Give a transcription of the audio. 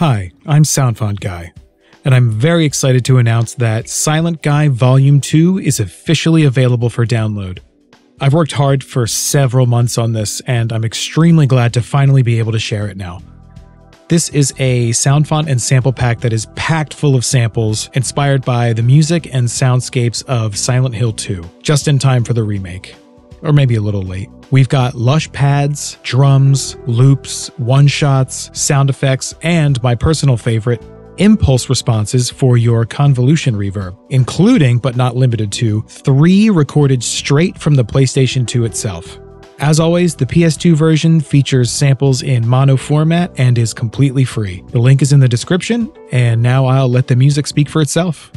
Hi, I'm Soundfont Guy, and I'm very excited to announce that Silent Guy Volume 2 is officially available for download. I've worked hard for several months on this, and I'm extremely glad to finally be able to share it now. This is a sound font and sample pack that is packed full of samples inspired by the music and soundscapes of Silent Hill 2, just in time for the remake. Or maybe a little late. We've got lush pads, drums, loops, one shots, sound effects, and my personal favorite, impulse responses for your convolution reverb, including but not limited to three recorded straight from the PlayStation 2 itself. As always, the PS2 version features samples in mono format and is completely free. The link is in the description, and now I'll let the music speak for itself.